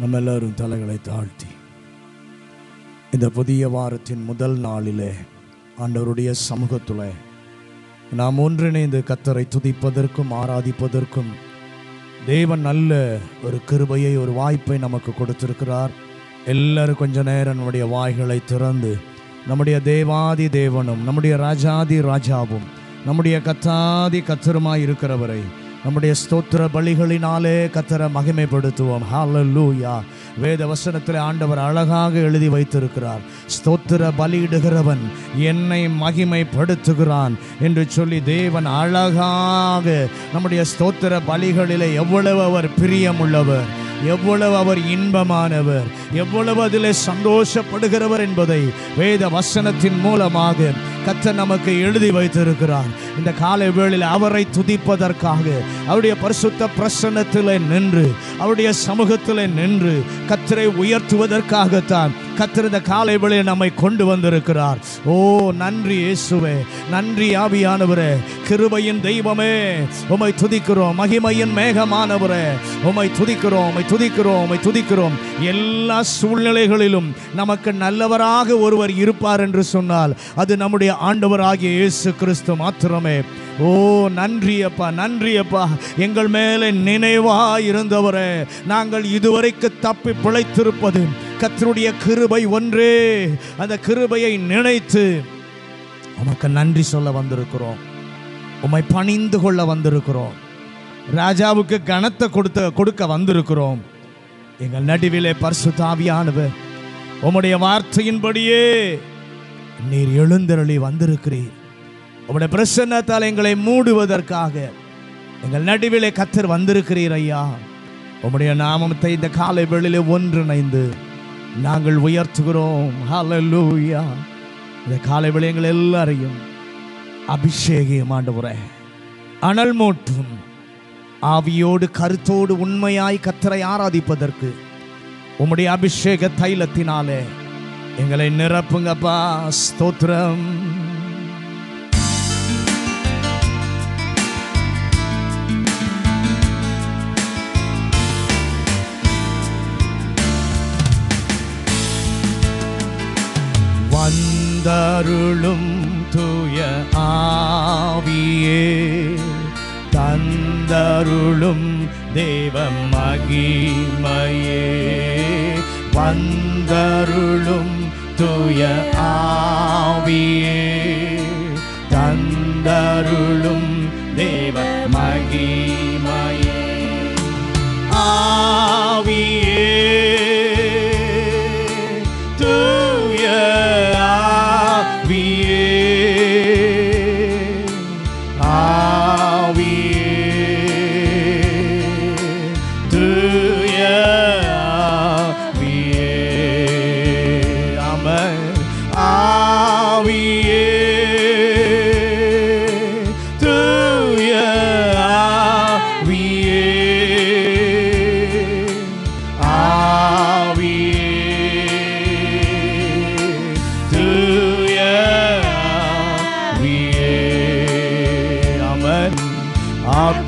நம்ம எல்லோரும் தலைகளை தாழ்த்தி இந்த புதிய வாரத்தின் முதல் நாளிலே ஆண்டவருடைய சமூகத்தில் நாம் ஒன்றிணைந்து கத்தரை துதிப்பதற்கும் ஆராதிப்பதற்கும் தேவன் நல்ல ஒரு கிருபையை ஒரு வாய்ப்பை நமக்கு கொடுத்திருக்கிறார். எல்லாரும் கொஞ்ச நேரம் நம்முடைய வாய்களை திறந்து நம்முடைய தேவாதி தேவனும் நம்முடைய ராஜாதி ராஜாவும் நம்முடைய கத்தாதி கத்தருமாய் இருக்கிறவரை நம்முடைய ஸ்தோத்திர பலிகளினாலே கத்தரை மகிமைப்படுத்துவோம். ஹalleluya வேத வசனத்தில் ஆண்டவர் அழகாக எழுதி வைத்திருக்கிறார். ஸ்தோத்திர பலியிடுகிறவன் என்னை மகிமைப்படுத்துகிறான் என்று சொல்லி தேவன் அழகாக நம்முடைய ஸ்தோத்திர பலிகளிலே எவ்வளவு அவர் பிரியமுள்ளவர் எவ்வளவு அவர் இன்பமானவர் எவ்வளவு அதில் சந்தோஷப்படுகிறவர் என்பதை வேத வசனத்தின் மூலமாக கத்தர் நமக்கு எழுதி வைத்திருக்கிறார். இந்த காலை வேளையில் அவரை துதிப்பதற்காக அவருடைய பரிசுத்த பிரசன்னத்தில் நின்று அவருடைய சமூகத்தில் நின்று கத்தரை உயர்த்துவதற்காகத்தான் கத்திருந்த காலை வேளையில் நம்மை கொண்டு வந்திருக்கிறார். ஓ நன்றி இயேசுவே நன்றி ஆவியானவரே கிருபையின் தெய்வமே உமை துதிக்கிறோம் மகிமையின் மேகமானவரே உமை துதிக்கிறோம் உமை துதிக்கிறோம் உமை துதிக்கிறோம். எல்லா சூழ்நிலைகளிலும் நமக்கு நல்லவராக ஒருவர் இருப்பார் என்று சொன்னால் அது நம்முடைய ஆண்டவராகிய இயேசு கிறிஸ்து மாத்திரமே. ஓ நன்றி அப்பா நன்றி அப்பா எங்கள் மேலே நினைவா இருந்தவரே நாங்கள் இதுவரைக்கு தப்பி பிழைத்திருப்பது. கத்தருடைய கிருபை ஒன்றே. அந்த கிருபையை நினைத்து உமக்கு நன்றி சொல்ல வந்திருக்கிறோம். உம்மை பணிந்து கொள்ள வந்திருக்கிறோம். ராஜாவுக்கு கனத்தை கொடுத்த கொடுக்க வந்திருக்கிறோம். எங்கள் நடுவிலே பரிசுத்தாவியானவர் உம்முடைய வார்த்தையின்படியே நீர் எழுந்தருளி வந்திருக்கிறீர். உங்களுடைய பிரசன்னத்தால் எங்களை மூடுவதற்காக. எங்கள் நடுவிலே கத்தர் வந்திருக்கிறீர் ஐயா. உம்முடைய நாமத்தை இந்த காலை வேளையிலே ஒன்றிணைந்து நாங்கள் உயர்த்துகிறோம். ஹலலூயா இந்த காலை விளையங்கள் எல்லாரையும் அபிஷேகம் ஆண்டவரே. அனல் மூட்டும். ஆவியோடு கருத்தோடு உண்மையாய் கத்தரை ஆராதிப்பதற்கு உம்முடைய அபிஷேக தைலத்தினாலே எங்களை நிரப்புங்கப்பா. ஸ்தோத்திரம். தந்தருளும் தூய ஆவியே தந்தருளும் தேவ மகிமையே. வந்தருளும் தூய ஆவியே தந்தருளும் தேவ மகிமையே. ஆவி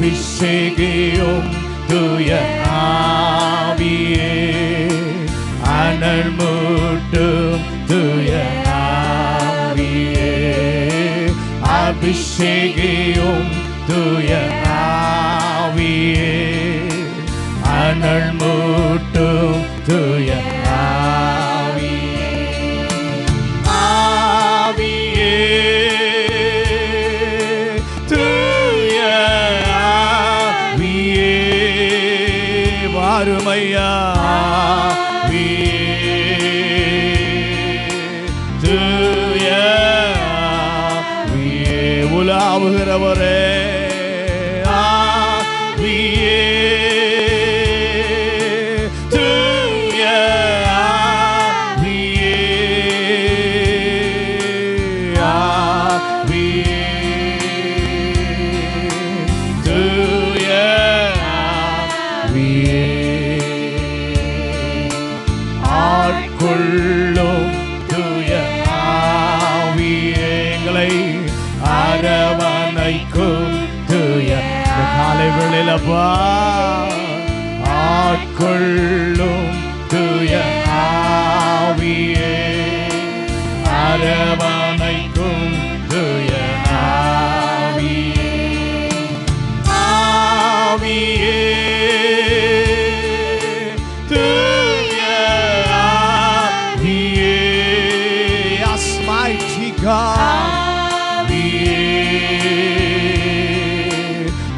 அபிஷேகியும் தூய ஆவியே அனல் மூட்டும் தூய ஆவியே அபிஷேகியும் தூய ஆவியே அனல் மூட்டும் தூய ஐயா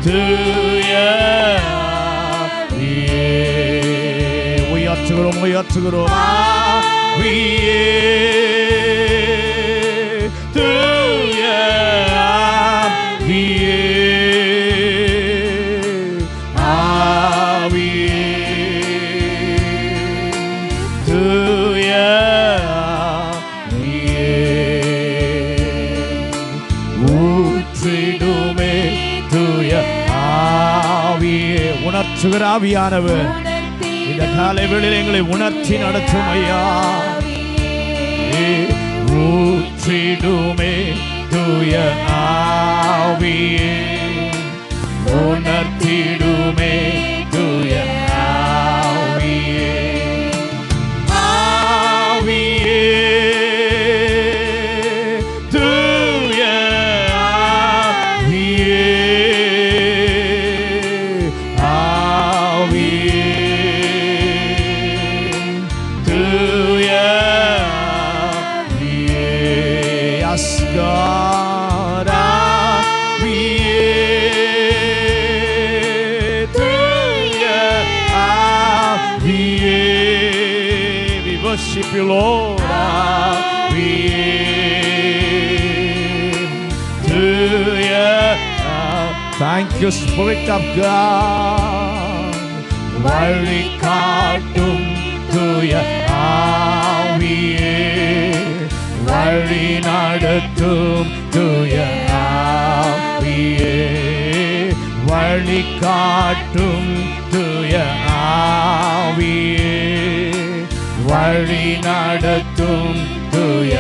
두야 위에 위어측으로 위어측으로 마 위에 உணர்த்துகிற ஆவியானவர் இந்த காலை வேளையில் எங்களை உணர்த்தி நடத்தும் ஐயா. ஊற்றிடுமே தூய ஆவியே. உணர்த்திடுமே Thank you, Spirit of God. வழி காட்டும் தூய ஆவியே வழி நடத்தும் தூய ஆவியே வழி காட்டும் தூய ஆவியே வழி நடத்தும் தூய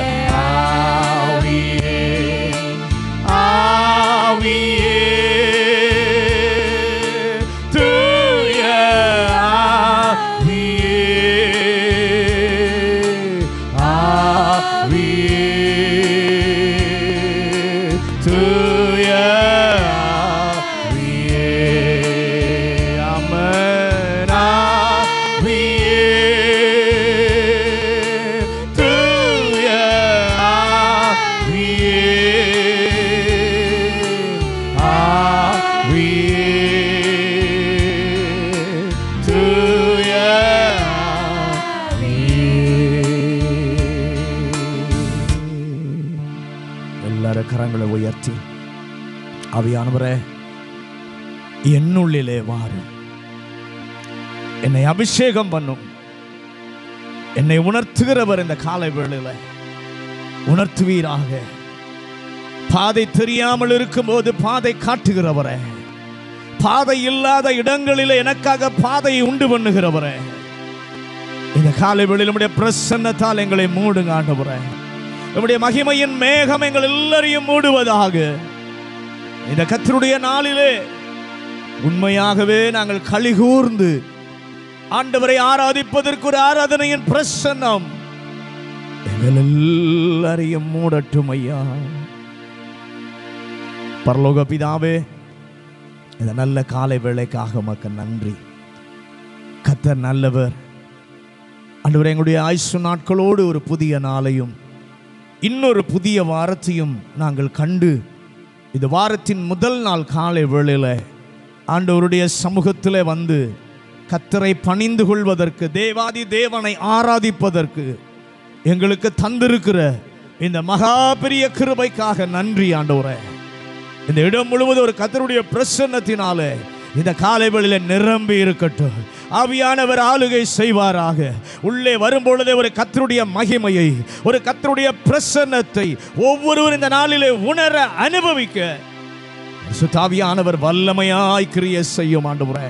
என்னுள்ளிலே வாரு. என்னை அபிஷேகம் பண்ணும். என்னை உணர்த்துகிறவர் இந்த காலை வேளையில். உணர்த்துவீராக. பாதை தெரியாமல் இருக்கும்போது பாதை காட்டுகிறவரே. பாதை இல்லாத இடங்களில் எனக்காக பாதையை உண்டு பண்ணுகிறவரே. இந்த காலை வேளையில் நம்முடைய பிரசன்னத்தால் எங்களை மூடுங்க ஆண்டவரே. நம்முடைய மகிமையின் மேகம் எங்கள் எல்லாரையும் மூடுவதாக. இந்த கத்தருடைய நாளிலே உண்மையாகவே நாங்கள் கலிகூர்ந்து ஆண்டவரை ஆராதிப்பதற்கு ஒரு ஆராதனையின் பிரசன்னம். எங்கள் எல்லாரையும் மூடட்டும் ஐயா. பரலோக பிதாவே இந்த நல்ல காலை வேலைக்காக மக்க நன்றி. கத்தர் நல்லவர். ஆண்டவர் எங்களுடைய ஆயுசு நாட்களோடு ஒரு புதிய நாளையும் இன்னொரு புதிய வாரத்தையும் நாங்கள் கண்டு இந்த வாரத்தின் முதல் நாள் காலை வேளையில் ஆண்டவருடைய சமூகத்தில் வந்து கத்தரை பணிந்து கொள்வதற்கு தேவாதி தேவனை ஆராதிப்பதற்கு எங்களுக்கு தந்திருக்கிற இந்த மகா பெரிய கிருபைக்காக நன்றி ஆண்டவரே. இந்த இடம் முழுவதும் ஒரு கத்தருடைய பிரசன்னத்தினாலே இந்த காலைவெளியில் நிரம்பி இருக்கட்டும். ஆவியானவர் ஆளுகை செய்வாராக. உள்ளே வரும்பொழுதே ஒரு கத்தருடைய மகிமையை ஒரு கத்தருடைய பிரசன்னத்தை ஒவ்வொருவரும் இந்த நாளிலே உணர அனுபவிக்க சுத்தாவியானவர் வல்லமையாய் கிரிய செய்யும் ஆண்டவரே.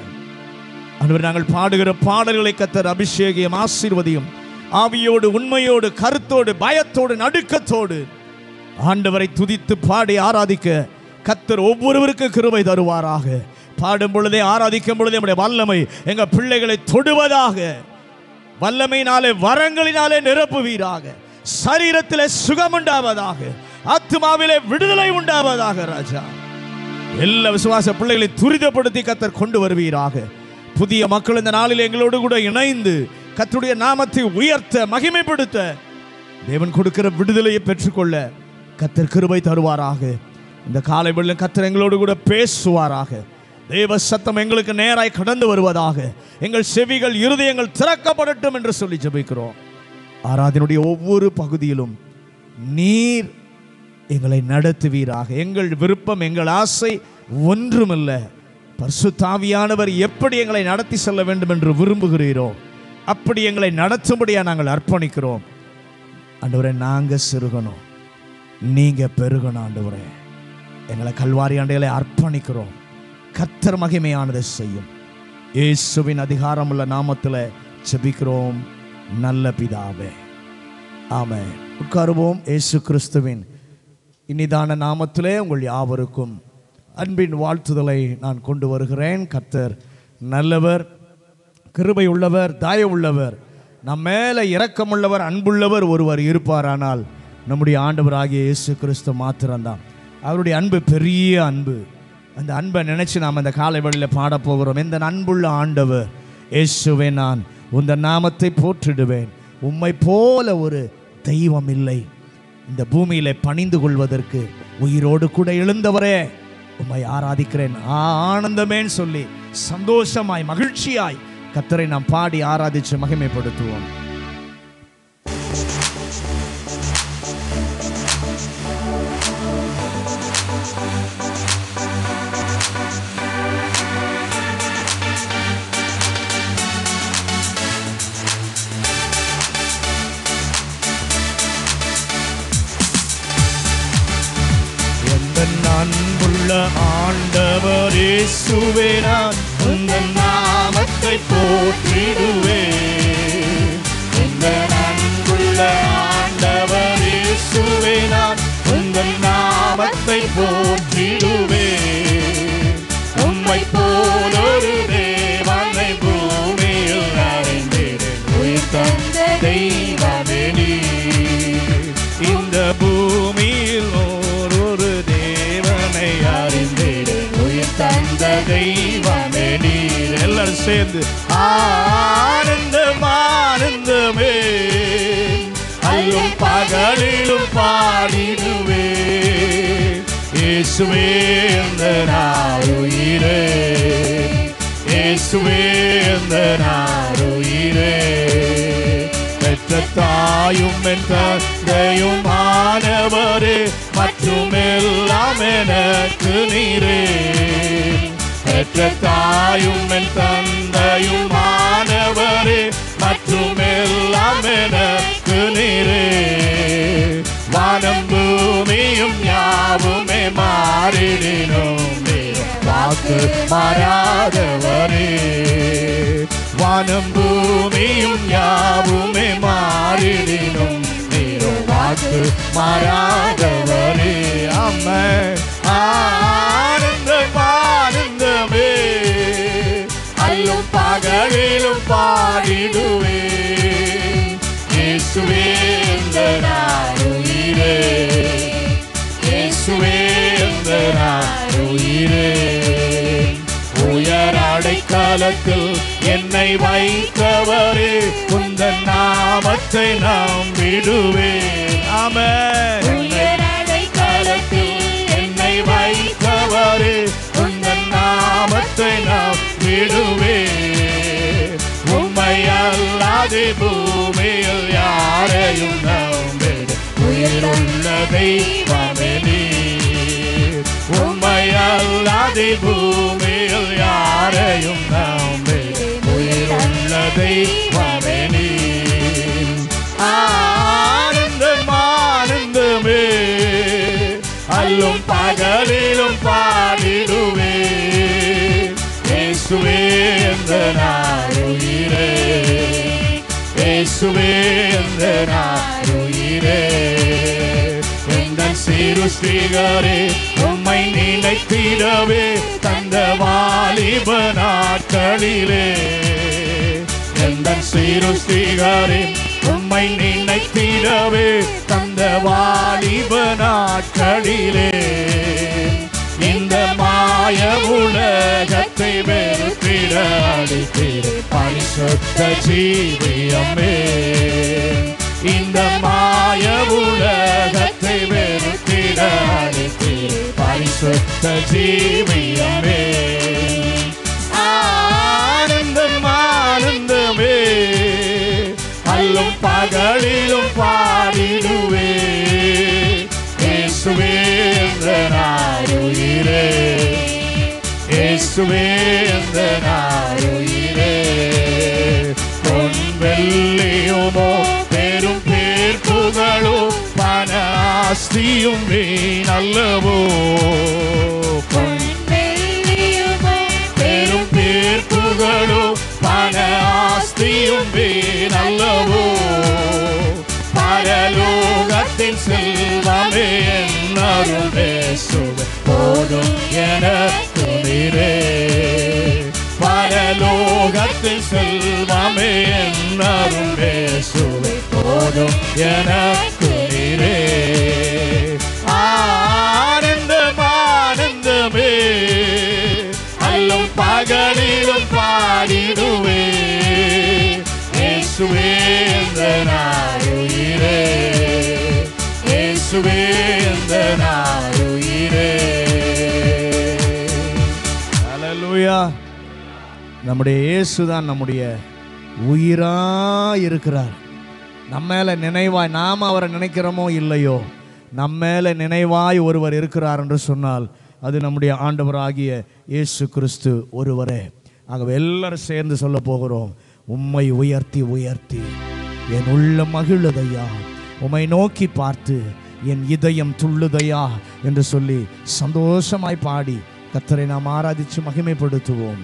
ஆண்டவர் நாங்கள் பாடுகிற பாடல்களை கத்தர் அபிஷேகியம் ஆசீர்வதியும் ஆவியோடு உண்மையோடு கருத்தோடு பயத்தோடு நடுக்கத்தோடு ஆண்டவரை துதித்து பாடி ஆராதிக்க கத்தர் ஒவ்வொருவருக்கு கிருபை தருவாராக. பாடும் பொழுதே ஆராதிக்கும் பொழுதே நம்முடைய வல்லமை எங்கள் பிள்ளைகளை தொடுவதாக. வல்லமையினாலே வரங்களினாலே நிரப்புவீராக. சரீரத்திலே சுகம் உண்டாவதாக ஆத்மாவிலே விடுதலை உண்டாவதாக ராஜா. எல்லா விசுவாச பிள்ளைகளை துரிதப்படுத்தி கத்தர் கொண்டு வருவீராக. புதிய மக்கள் இந்த நாளில் எங்களோடு கூட இணைந்து கத்தருடைய நாமத்தை உயர்த்த மகிமைப்படுத்த தேவன் கொடுக்கிற விடுதலையை பெற்றுக்கொள்ள கத்தர் கிருபை தருவாராக. இந்த காலை வெள்ளம் கத்தர் எங்களோடு கூட பேசுவாராக. தேவ சத்தம் எங்களுக்கு நேராய் கடந்து வருவதாக. எங்கள் செவிகள் இருதயங்கள் திறக்கப்படட்டும் என்று சொல்லி ஜபிக்கிறோம். ஆராதனுடைய ஒவ்வொரு பகுதியிலும் நீர் எங்களை நடத்துவீராக. எங்கள் விருப்பம் எங்கள் ஆசை ஒன்றுமல்ல. பர்சுத்தாவியானவர் எப்படி எங்களை நடத்தி செல்ல வேண்டும் என்று விரும்புகிறீரோ அப்படி எங்களை நடத்தும்படியாக நாங்கள் அர்ப்பணிக்கிறோம். ஆண்டவரே நாங்கள் சிறுகணும். நீங்கள் பெருகணும் ஆண்டவரே. எங்களை கல்வாரி ஆண்டைகளை அர்ப்பணிக்கிறோம். கத்தர் மகிமையானதை செய்யும். இயேசுவின் அதிகாரமுள்ள நாமத்தில் செபிக்கிறோம் நல்ல பிதாவே. ஆமே உட்காருவோம். இயேசு கிறிஸ்துவின் இனிதான நாமத்திலே உங்கள் யாவருக்கும் அன்பின் வாழ்த்துதலை நான் கொண்டு வருகிறேன். கர்த்தர் நல்லவர் கிருபை உள்ளவர் தயவுள்ளவர் நம் மேலே இரக்கமுள்ளவர் அன்புள்ளவர் ஒருவர் இருப்பாரானால் நம்முடைய ஆண்டவராகிய இயேசு கிறிஸ்து மாத்திரம்தான். அவருடைய அன்பு பெரிய அன்பு. அந்த அன்பை நினச்சி நாம் அந்த காலை வழியில் பாடப்போகிறோம் இந்த அன்புள்ள ஆண்டவர் இயேசுவே நான் உந்த நாமத்தை போற்றிடுவேன். உம்மை போல ஒரு தெய்வம் இல்லை. இந்த பூமியில பணிந்து கொள்வதற்கு உயிரோடு கூட எழுந்தவரே. உம்மை ஆராதிக்கிறேன். ஆனந்தமேன்னு சொல்லி சந்தோஷமாய் மகிழ்ச்சியாய் கத்தரை நாம் பாடி ஆராதிச்சு மகிமைப்படுத்துவோம். இயேசுவே நான் உங்கள் நாமத்தை போற்றிடுவேன் எந்த அன்புள்ள ஆண்டவர் இயேசுவே நான் உங்கள் நாமத்தை போற்றிடுவேன் உயிர் தெய்வமே நீர் எல்லாரும் சேர்ந்து ஆனந்தம் ஆனந்தமே. அல்லும் பகலிலும் பாடிடுவே. இயேசுவே இந்த நாருயிரே இயேசுவே இந்த நாருயிரே பெற்ற தாயும் என் தந்தையும் ஆனவரே மற்றும் எல்லாம் எனக்கு நீரே. பெற்ற தாயும் என் தந்தையும் ஆனவரே மற்றும் எல்லாம் எனக்கு நீரே. வானம் பூமியும் யாவுமே மாறிடினோம் வாக்கு மாறாதவரே. வானம் பூமியும் யாவுமே மாறிடினும் நீரோ வாக்கு மாறாதவரே. அம்ம ஆனந்தம் அல்லும் பகலிலும் பாடிடுவே. இயேசுவே இந்த நாருயிரே இயேசுவே இந்த நாருயிரே உயர் அடைக்காலத்தில் என்னை வைத்தவரே உந்தன் நாமத்தை நாம் விடுவேன் ஆமென். உயர் அடைக்காலத்தில் என்னை வைத்தவரே உந்தன் நாமத்தை நாம் விடுவே உம்மை அல்லாது பூமியில் யாரையும் நம்பிடு உயிருள்ள தெய்வமே நீர் உம்மை அல்லாது பூமியில் யாரையும் நம்பிடு உயிருள்ள தெய்வம் இயேசுவே இந்த நாருயிரே எங்கள் சிறு ஸ்ரீகரே உம்மை நிலைத்திடவே தந்த வாலிப நாட்களிலே எங்கள் சிறு ஸ்ரீகரே உம்மை நினைத்திடவே தந்த வாலிப நாட்களிலே இந்த மாய உலகத்தை வெறுத்திட அடித்திட பரிசுத்த ஜீவியமே. இந்த மாய உலகத்தை வெறுத்திட அடித்திட பரிசுத்த ஜீவியமே. ஆனந்தம் ஆனந்தமே. அல்லும் பகலிலும் பாடிடுவே. இயேசுவே. നാരുയിരേ യേശുവേ എന്ന നാരുയിരേ പൊൻവെള്ളിയുമോ പെരും പേർപ്പുകളോ പനാസ്തിയും വീണല്ലവോ. പൊൻവെള്ളിയുമോ പെരും പേർപ്പുകളോ പനാസ്തിയും വീണല്ലവോ. പരലോ பரலோகத்தின் செல்வமே என்னருள் பேசுவே போதும் எனக்கு நீரே பரலோகத்தில் செல்வமே என்னருள் பேசுவே போதும் எனக்கு நீரே ஆனந்தம் ஆனந்தமே அல்லும் பகலிலும் பாடிடுவே இயேசுவே இந்த நாள் இயேசுவே நாருயிரே நம்முடைய இயேசு தான் நம்முடைய உயிரா இருக்கிறார் நம்ம மேல நினைவாய் நாம் அவரை நினைக்கிறோமோ இல்லையோ நம்ம மேல நினைவாய் ஒருவர் இருக்கிறார் என்று சொன்னால் அது நம்முடைய ஆண்டவராகிய இயேசு கிறிஸ்து ஒருவரே. ஆகவே எல்லாரும் சேர்ந்து சொல்ல போகிறோம் உம்மை உயர்த்தி உயர்த்தி என் உள்ள மகிழுதையா உம்மை நோக்கி பார்த்து என் இதயம் துள்ளுதையா என்று சொல்லி சந்தோஷமாய் பாடி கத்தரை நாம் ஆராதித்து மகிமைப்படுத்துவோம்.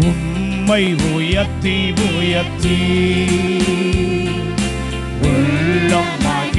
உம்மை உயர்த்தி உயர்த்தி உள்ளம்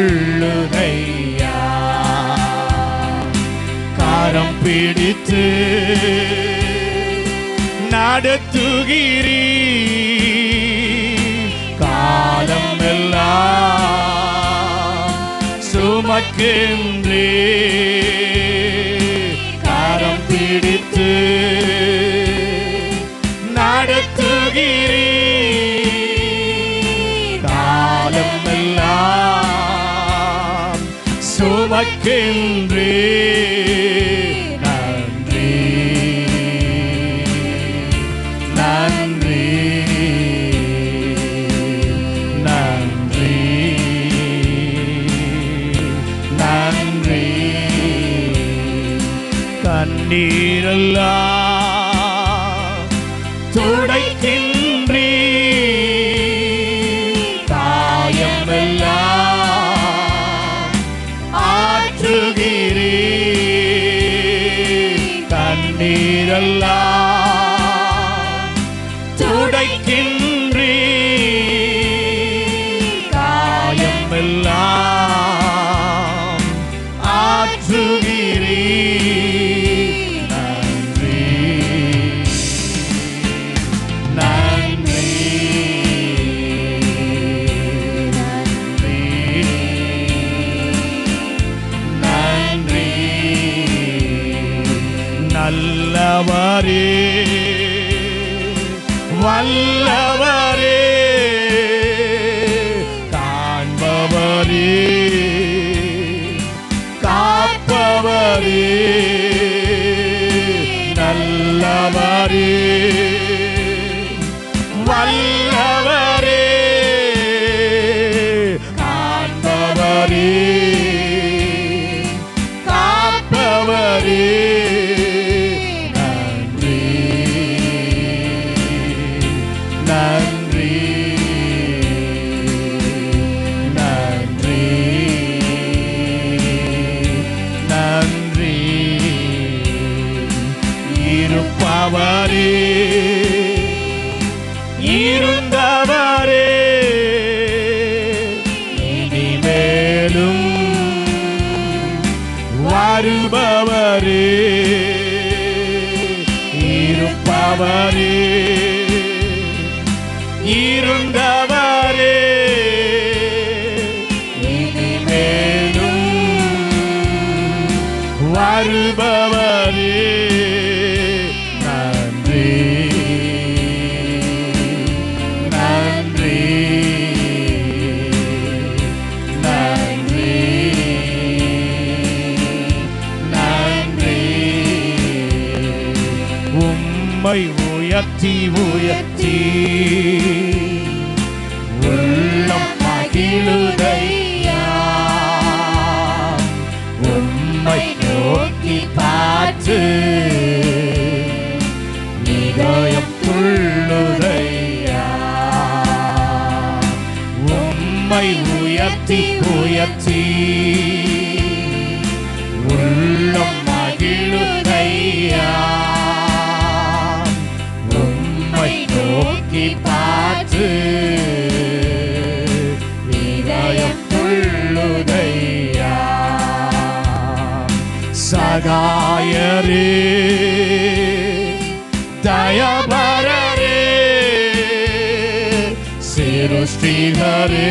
இதயம் காரம் பிடித்து நடத்துகிறீ காலம் எல்லாம் சுமக்கின்றே. காரம் பிடித்து நடத்துகிறீ சுமக்கின்றே நல்லவரே நோக்கி பார்த்து இதயம் துள்ளுதையா சகாயரே தயபரரே சிருஷ்டிகரே.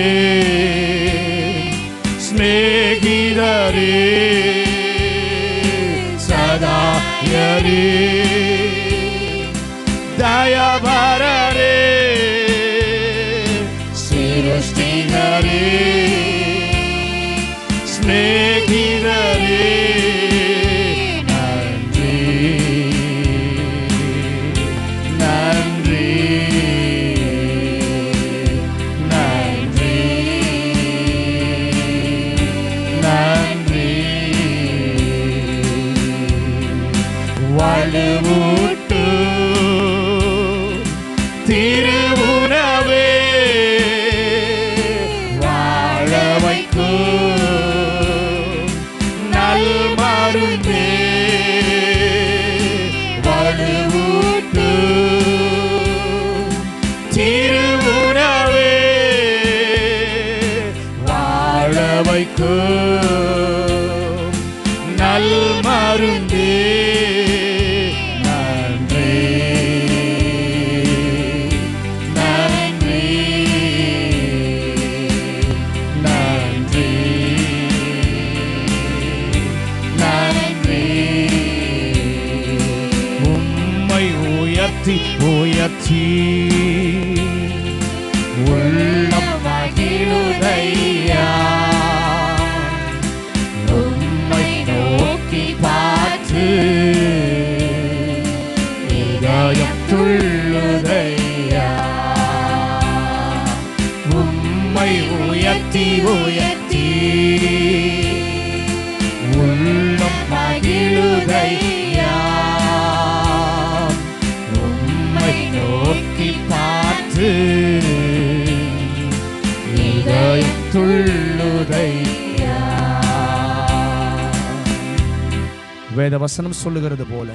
வேதவசனம் சொல்லுகிறது போல.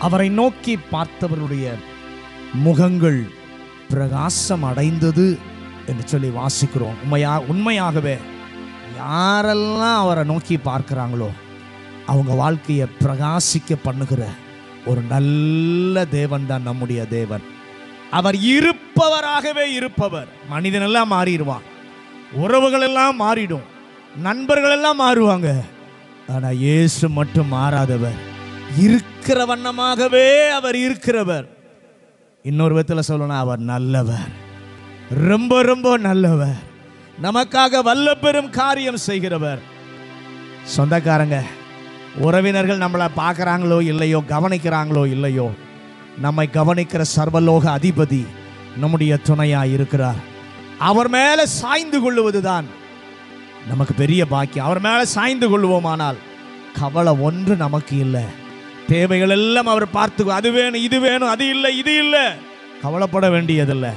அவரை நோக்கி பார்த்தவருடைய முகங்கள் பிரகாசம் அடைந்தது என்று சொல்லி வாசிக்கிறோம். உண்மையா உண்மையாகவே யாரெல்லாம் அவரை நோக்கி பார்க்குறாங்களோ அவங்க வாழ்க்கையை பிரகாசிக்க பண்ணுகிற ஒரு நல்ல தேவன் தான் நம்முடைய தேவன். அவர் இருப்பவராகவே இருப்பவர். மனிதனெல்லாம் மாறிடுவான். உறவுகள் எல்லாம் மாறிடும். நண்பர்கள் எல்லாம் மாறுவாங்க. ஆனா இயேசு மட்டும் மாறாதவர். இருக்கிற வண்ணமாகவே அவர் இருக்கிறவர். இன்னொரு விதத்தில் சொல்லணும் அவர் நல்லவர். ரொம்ப ரொம்ப நல்லவர். நமக்காக வல்ல பெரும் காரியம் செய்கிறவர். சொந்தக்காரங்க உறவினர்கள் நம்மளை பார்க்குறாங்களோ இல்லையோ கவனிக்கிறாங்களோ இல்லையோ நம்மை கவனிக்கிற சர்வலோக அதிபதி நம்முடைய துணையாக இருக்கிறார். அவர் மேலே சாய்ந்து கொள்ளுவதுதான் நமக்கு பெரிய பாக்கியம். அவர் மேலே சாய்ந்து கொள்வோமானால் கவலை ஒன்று நமக்கு இல்லை. தேவைகள் எல்லாம் அவர் பார்த்து அது வேணும் இது வேணும் அது இல்லை இது இல்லை. கவலைப்பட வேண்டியதில்லை.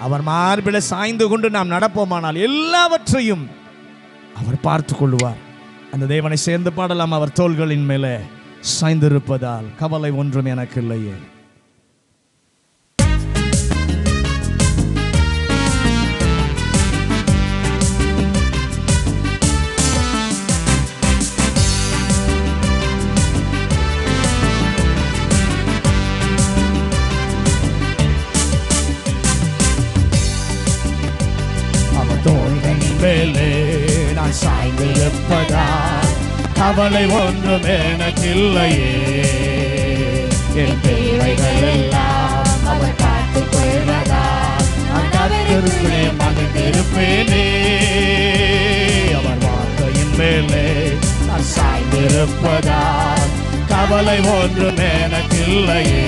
அவர் மார்பில் சாய்ந்து கொண்டு நாம் நடப்போமானால் எல்லாவற்றையும் அவர் பார்த்து கொள்வார். அந்த தேவனை சேர்ந்து பாடலாம் அவர் தோள்களின் மேலே சாய்ந்திருப்பதால் கவலை ஒன்றும் எனக்கு இல்லையே. மேலே நான் சாய்ந்து எப்பதா கவலை ஒன்றும் எனக்கில்லையே. என் தேவைகள் எல்லாம் அவர் பார்த்துக் கொள்வதா அந்தவருக்குள்ளே மகிழ்ந்திருப்பேனே. அவர் வார்த்தையின் மேலே நான் சாய்ந்திருப்பதா கவலை ஒன்றும் எனக்கில்லையே.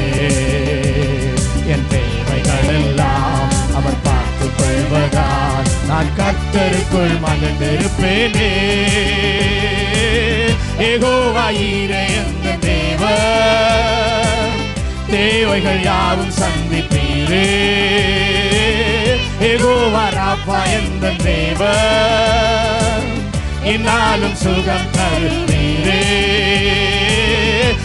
என் தேவைகள் எல்லாம் அவர் பார்த்துக் கொள்வதான் நான் உம்முக்குள் மகிழ்ந்திருப்பேனே. ஏகோவாயிரே எந்த தேவ தேவைகள் யாவும் சந்திப்பீரே. ஏகோவா ராப்பா எந்த தேவ இந்நாளும் சுகம் தருவீரே.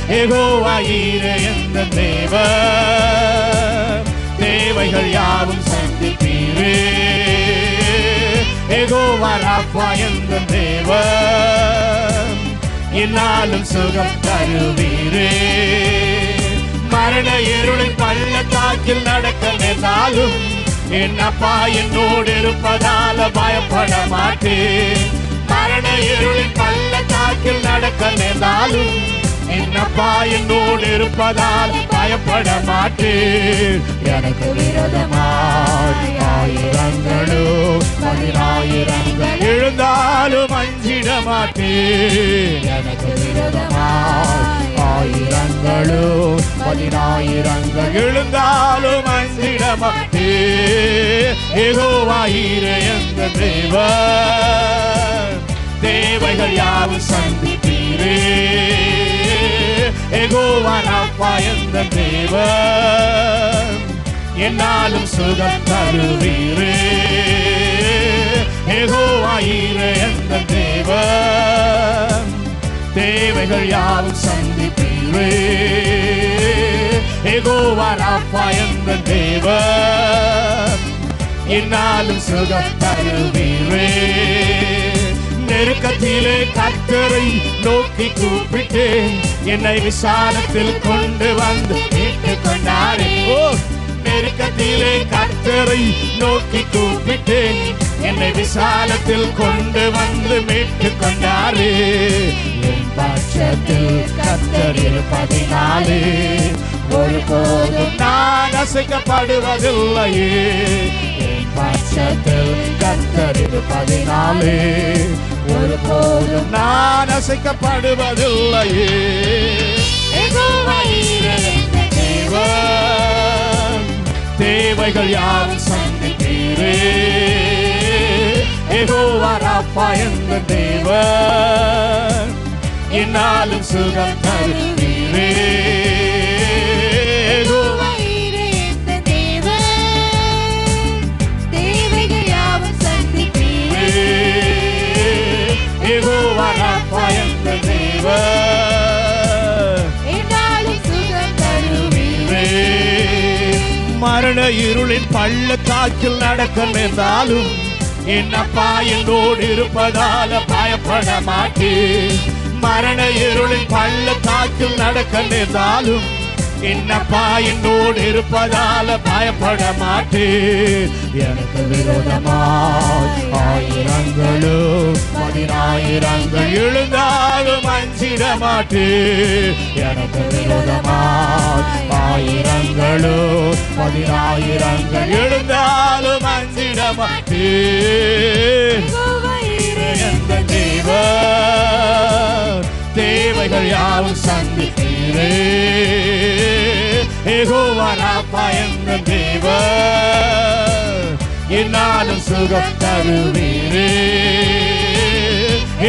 ஏகோவாயிரே எந்த தேவ தேவைகள் யாவும் சந்திப்பீரே. ஏகோவா ராப்பா எந்த தேவ இந்நாளும் சுகம் தருவீரே. மரண இருளின் பள்ளத்தாக்கில் நடக்க நேர்ந்தாலும் என் அப்பா என்னோடு இருப்பதால பயப்பட மாட்டேன். மரண இருளின் பள்ளத்தாக்கில் நடக்க நேர்ந்தாலும் அப்பா என்னோடு இருப்பதால் பயப்பட மாட்டேன். எனக்கு விரோதமாய் ஆயிரங்களோ பதினாயிரங்கள் எழுந்தாலும் அஞ்சிட மாட்டேன். எனக்கு விரோதமாய் ஆயிரங்களோ பதினாயிரங்கள் எழுந்தாலும் அஞ்சிட மாட்டேன். ஏகோவாயிர எந்த தேவ தேவைகள் யாவும் சந்திப்பீரே. ஏகோவானப்பா எந்த தேவ என்னாலும் சுகம் தருவீரே. எகோவாயிரே எந்த தேவ தேவைகள் யாவும் சந்திப்பீரே. ஏகோவானப்பா எந்த தேவ என்னாலும் சுகம் தருவீரே. நெருக்கத்திலே கத்தரை நோக்கி கூப்பிட்டு என்னை விசாலத்தில் கொண்டு வந்து மீட்டுக் கொண்டாரே ஓ நெருக்கத்திலே கத்தரை நோக்கி கூப்பிட்டேன். என்னை விசாலத்தில் கொண்டு வந்து மீட்டுக் கொண்டாரே என் பட்சத்தில் கத்தர் இருப்பதினாலே ஒருபோதும் நான் அசைக்கப்படுவதில்லையே. என் பட்சத்தில் கத்தர் இருப்பதினாலே ஒருபோதும் நான் அசைக்கப்படுவதில்லையே. தேவைகள் யாவும் சந்தித்தீரே ஏகோவாராப்பா எந்த தேவன்? என்னாலும் சுகம் தருவீரே. மரண இருளின் பள்ளத்தாக்கில் நடக்க நேர்ந்தாலும் என் அப்பா என்னோடு இருப்பதால பயப்பட மாட்டேன். மரண இருளின் பள்ளத்தாக்கில் நடக்க நேர்ந்தாலும் என்னப்பா என்னோடு இருப்பதால பயப்பட மாட்டேன் எனக்கு விரோதமாய் ஆயிரங்களோ பதினாயிரங்கள் எழுந்தாலும் அஞ்சிட மாட்டேன் எனக்கு விரோதமாய் ஆயிரங்களோ பதினாயிரங்கள் எழுந்தாலும் அஞ்சிட மாட்டேன் எந்த தேவ தேவைகள் யாவும் சந்தித்தீரே ஏகோவாராப்பா என்ற தேவ என்னாலும் சுகம் தருவீரே.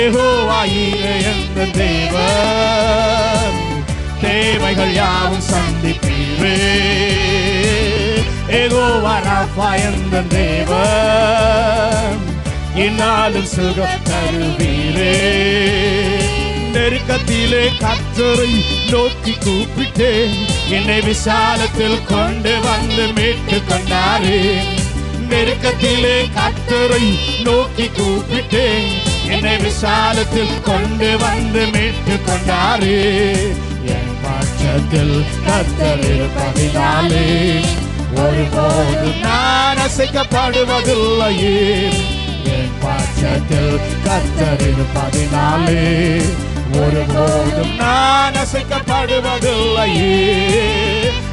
ஏகோவாயிர என்ற தேவ தேவைகள் யாவும் சந்திப்பீரே. ஏகோவாராப்பா என்ற தேவ என்னாலும் சுகம் தருவீரே. நெருக்கத்திலே கத்தரை நோக்கி கூப்பிட்டேன். என்னை விசாலத்தில் கொண்டு வந்து மீட்டு கொண்டாரே. நெருக்கத்திலே கத்தரை நோக்கி கூப்பிட்டேன். என்னை விசாலத்தில் கொண்டு வந்து மீட்டு கொண்டாரே. என் பட்சத்தில் கத்தர் இருப்பதினாலே ஒருபோதும் நான் அசைக்கப்படுவதில்லையே. என் பட்சத்தில் கத்தர் இருப்பதினாலே ஒருபோதும் நான் அசைக்கப்படுவதில்லையே.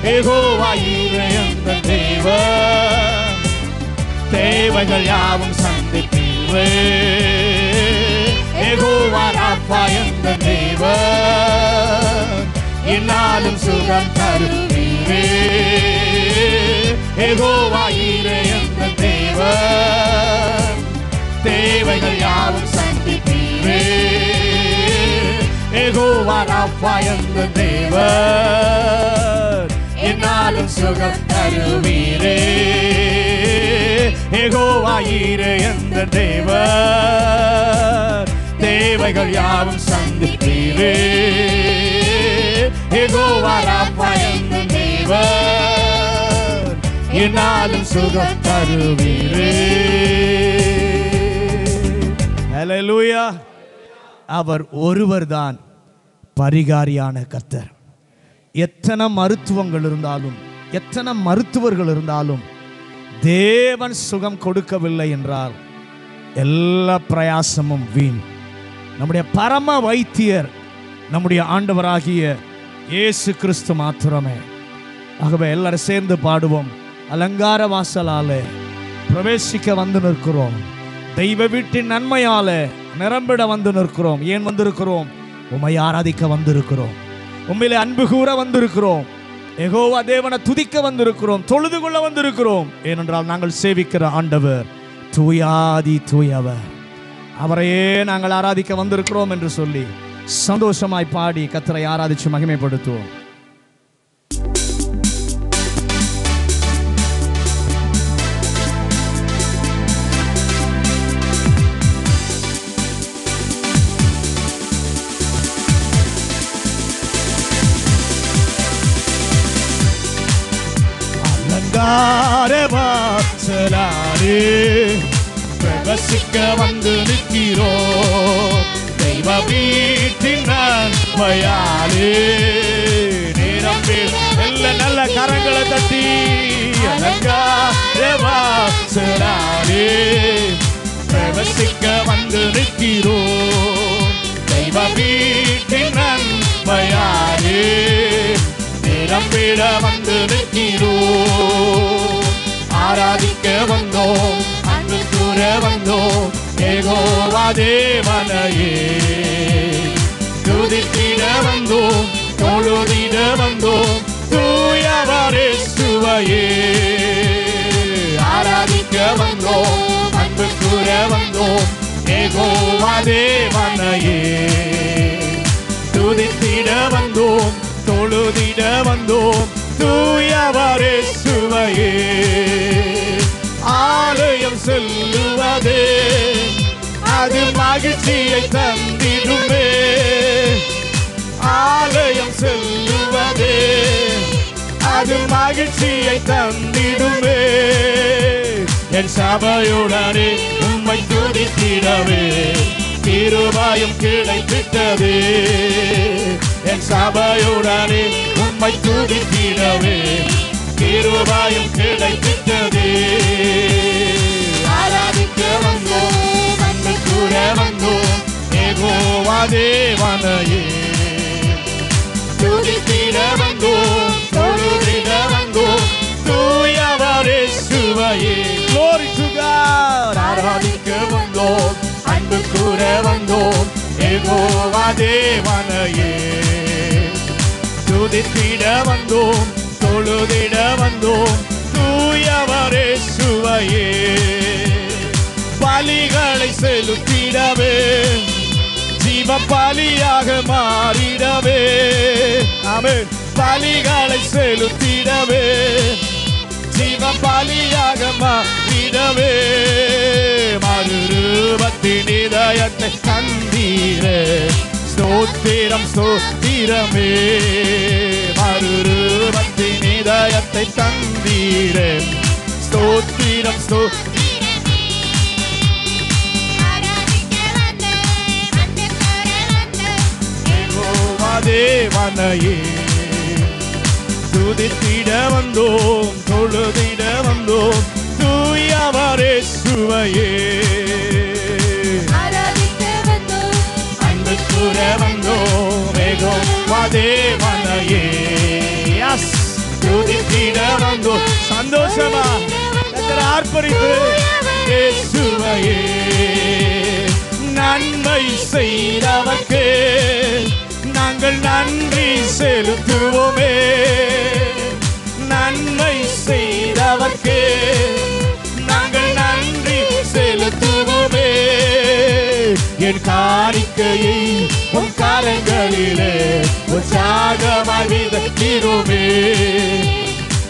ஏகோவாயிர எந்த தேவன் தேவைகள் யாவும் சந்திப்பீரே ஏகோவாராப்பா எந்த தெய்வ என்னாலும் சுகம் தருவீரே. யாவும் எந்த தேவன் ராஃபா எந்த தேவர். என்னாலும் சுகம் தருவீரே. ஏகோவாயிரே எந்த தேவர். தேவைகள் யாவும் சந்திப்பீரே. ஏகோவா ராஃபா எந்த தேவர். என்னாலும் சுகம் தருவீரே. ஹalleluya அவர் ஒருவர்தான். பரிகாரியான கர்த்தர். எத்தனை மருத்துவங்கள் இருந்தாலும் எத்தனை மருத்துவர்கள் இருந்தாலும் தேவன் சுகம் கொடுக்கவில்லை என்றால் எல்லா பிரயாசமும் வீண். நம்முடைய பரம வைத்தியர் நம்முடைய ஆண்டவராகிய இயேசு கிறிஸ்து மாத்திரமே. ஆகவே எல்லாரும் சேர்ந்து பாடுவோம். அலங்கார வாசலாலே பிரவேசிக்க வந்து நிற்கிறோம். தெய்வ வீட்டின் நன்மையால நிரம்பிட வந்து நிற்கிறோம். ஏன் வந்திருக்கிறோம்? உம்மை ஆராதிக்க வந்திருக்கிறோம். உண்மையிலே அன்பு கூற வந்திருக்கிறோம். எகோவா தேவனை துதிக்க வந்திருக்கிறோம். தொழுது கொள்ள வந்திருக்கிறோம். ஏனென்றால் நாங்கள் சேவிக்கிற ஆண்டவர் தூயாதி தூயவர். அவரையே நாங்கள் ஆராதிக்க வந்திருக்கிறோம் என்று சொல்லி சந்தோஷமாய் பாடி கத்தரை ஆராதிச்சு மகிமைப்படுத்துவோம். ஆரவா வாசலாரே பிரவசிக்க வந்து நிற்கிறோ. தெய்வ வீட்டின் பயாலே நேரம் நல்ல நல்ல கரங்களை தட்டி அலங்கார வாசலாரே பிரவசிக்க வந்து நிற்கிறோ. தெய்வ வீட்டின் நன்மையாலே நிரம்பிட வந்து நிற்கிறோ ஆராதிக்க வந்தோம் அன்று கூற வந்தோம் ஏகோவா தேவனையே. துதித்திட வந்தோம் தொழுதிட வந்தோம் தூயவரே சுவையே ஆராதிக்க வந்தோம் அன்பு கூற வந்தோம் ஏகோவா தேவனையே. துதித்திட வந்தோம் தொழுதிட வந்தோம். தூயவரே சுவையே ஆலயம் செல்லுவதே. அது மகிழ்ச்சியை தந்திடுமே. ஆலயம் செல்லுவதே. அது மகிழ்ச்சியை தந்திடுமே. என் சபையுடனே உம்மை துதித்திடவே. திருவாயும் கிடைத்திட்டதே. சபையுடனே உம்மை துதித்திடவே திருவாயும் கிடைத்திட்டதே. ஆராதிக்க வந்தோம் அன்பு கூற வந்தோம் ஏகோவா தேவனையே. துதித்திட வந்தோம் தொழுதிட வந்தோம் தூயவரே சுவையே Glory to God. ஆராதிக்க வந்தோம் அன்பு கூற வந்தோம் ஏகோவா தேவனையே. துதித்திட வந்தோம் தொழுதிட வந்தோம் தூயவரே சுவையே. பலிகளை செலுத்திடவே ஜீவ பலியாக மாறிடவே. அவன் பலிகளை செலுத்திடவே ஜீவ பலியாக மாறிடவே. மறுரூபத்தின் இதயத்தை கண்டீரே. ஸ்தோத்திரம் ஸ்தோத்திரமே. மறுரூபத்தின் இதயத்தை தந்தீரே. ஸ்தோத்திரம் ஸ்தோ தேவனையே. துதித்திட வந்தோம் தொழுதிட வந்தோம் தூயவரே சுவையே. அன்பு கூற வந்தோம் துதித்திட சந்தோஷமா கர்த்தரை ஆர்ப்பரிப்பு இயேசுவையே நன்மை செய்தவர்க்கு நாங்கள் நன்றி செலுத்துவோமே என் காணிக்கையை உன் கரங்களிலே உற்சாகமாய் விதைக்கிறோமே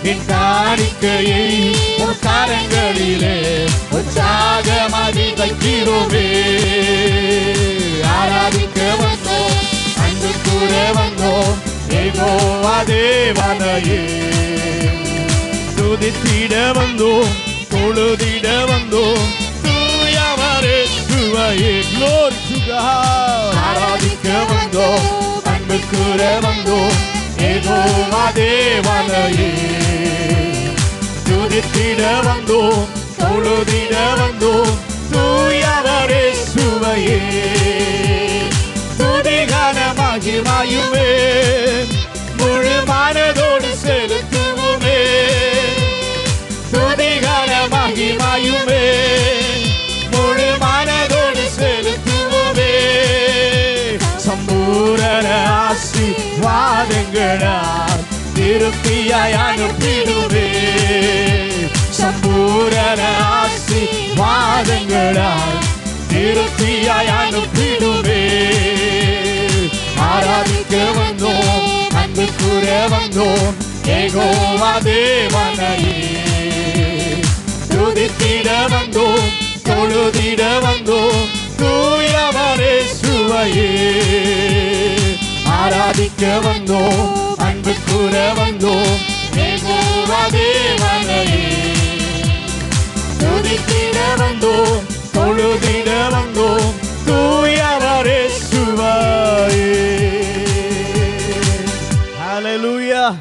என் காணிக்கையை உன் கரங்களிலே உற்சாகமாய் விதைக்கிறோமே ஆராதிக்க வந்தோம் அன்பு கூற வந்தோம் ஏகோ தேவனையே சுதித்திட வந்தோம் தொழுதிட வந்தோம் சுவையே glory to God. ஆராதிக்க வந்தோம் அன்பு கூற வந்தோம் ஏகோவா தேவனையே துதித்திட வந்தோம் தொழுதிட வந்தோம் தூயவரே சுவையே துதிகான மகிமாயுமே முழு மனதோடு செலுத்துவோமே ஆசீர்வாதங்களால் திருப்தியாய் அனுப்பிடுவே. சம்பூரண ஆசீர்வாதங்களால் திருப்தியாய் அனுப்பிடுவே. ஆராதிக்க வந்தோம் அன்பு கூற வந்தோம் ஏகோவா தேவனையே. துதித்திட வந்தோம் தொழுதிட வந்தோம் தூயவரே சுவையே. ஆராதிக்க வந்தோம் அன்பு கூற வந்தோம் ஏகோவா துதித்திட வந்தோம் தொழுதிட வந்தோம் தூயவரே சுவையே. ஹalleluya.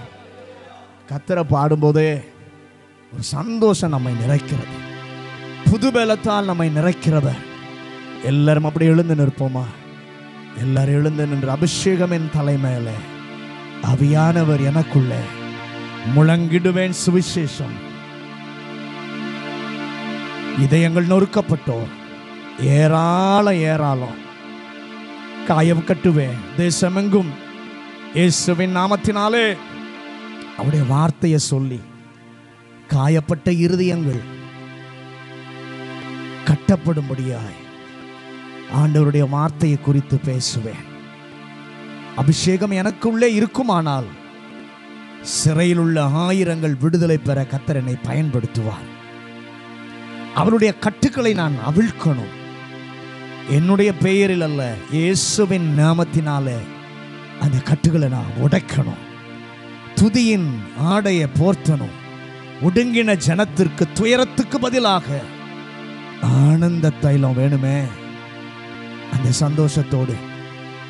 கத்தரை பாடும்போதே ஒரு சந்தோஷம் நம்மை நிறைக்கிறது. புது பலத்தால் நம்மை நிறைக்கிறத எல்லாரும் அப்படி எழுந்து நிற்போமா? எல்லாரும் எழுந்து நின்று அபிஷேகம் என் தலை மேலே அவியானவர் எனக்குள்ளே முழங்கிடுவேன் சுவிசேஷம். இதயங்கள் நொறுக்கப்பட்டோர் ஏராளம் ஏராளம். காயம் கட்டுவேன். தேசமெங்கும் இயேசுவின் நாமத்தினாலே. அவருடைய வார்த்தையை சொல்லி காயப்பட்ட இருதயங்கள் கட்டப்படும்படியாய் ஆண்டவருடைய வார்த்தையை குறித்து பேசுவேன். அபிஷேகம் எனக்குள்ளே இருக்குமானால் சிறையில் உள்ள ஆயிரங்கள் விடுதலை பெற கத்தரனை பயன்படுத்துவார். அவருடைய கட்டுக்களை நான் அவிழ்க்கணும். என்னுடைய பெயரில் அல்ல இயேசுவின் நாமத்தினாலே அந்த கட்டுகளை நான் உடைக்கணும். துதியின் ஆடையை போர்த்தணும். ஒடுங்கின ஜனத்திற்கு துயரத்துக்கு பதிலாக ஆனந்த தைலம் வேணுமே. அந்த சந்தோஷத்தோடு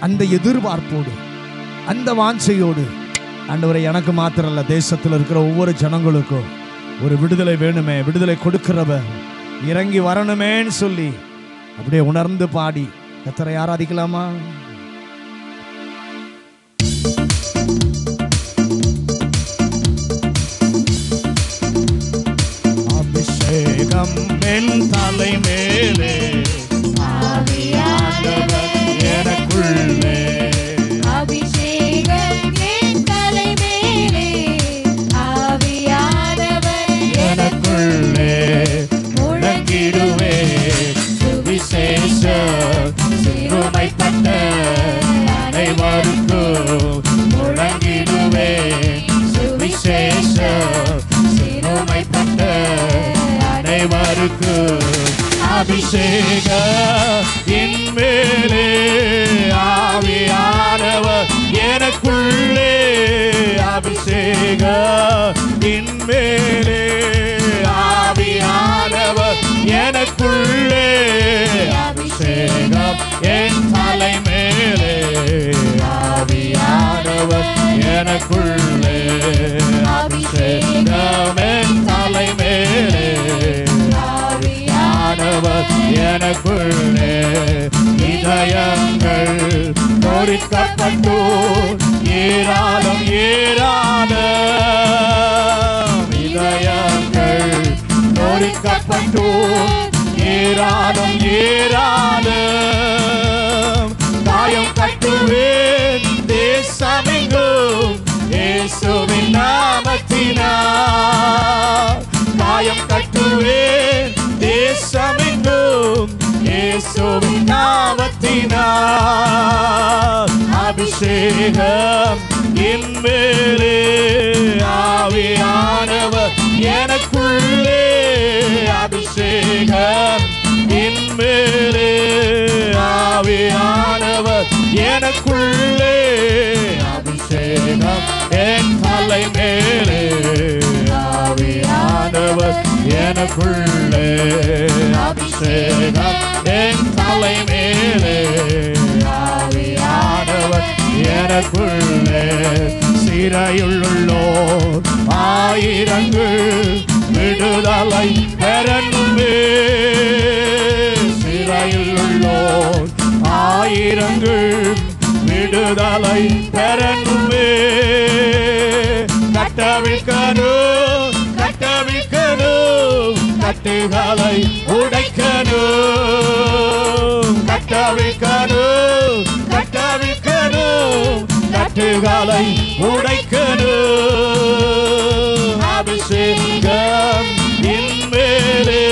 அந்த எதிர்பார்ப்போடு அந்த வாஞ்சையோடு ஆண்டவரை எனக்கு மாத்திரம் தேசத்தில் இருக்கிற ஒவ்வொரு ஜனங்களுக்கும் ஒரு விடுதலை வேணுமே விடுதலை கொடுக்கிறவ இறங்கி வரணுமேன்னு சொல்லி அப்படியே உணர்ந்து பாடி கத்தரை ஆராதிக்கலாமா? அபிஷேகம் என் தலை எனக்குள்ளே இதயங்கள் பொறிக்கப்பட்டு ஏராளம் ஏராள இதயங்கள் பொறிக்கப்பட்டு ஏராளம் ஏராள காயம் கட்டுவேன் தேசமெங்கும் இயேசுவின் நாமத்தினால். காயம் கட்டுவேன் தேசமெங்கும் இயேசுவின் நாமத்தினால் அபிஷேகம் என்மேலே ஆவியானவர் எனக்குள்ளே அபிஷேகம் என்மேலே ஆவியானவர் எனக்குள்ளே அபிஷேகம். என் தலை மேலே எனக்குள்ளே. அபிஷேகம் என் தலை மேலே. ஆவியானவர் எனக்குள்ளே. சிறையுள்ளோர் ஆயிரங்கள் விடுதலை பெறணுமே. சிறையுள்ளோர் ஆயிரங்கள் விடுதலை பெறணுமே. கட்டவிக்கணும் கட்டுகளை உடைக்கணும். கட்டவிக்கணும் கட்டவிக்கணும் கட்டுகளை உடைக்கணும். அபிஷேகம் இன்மேலே.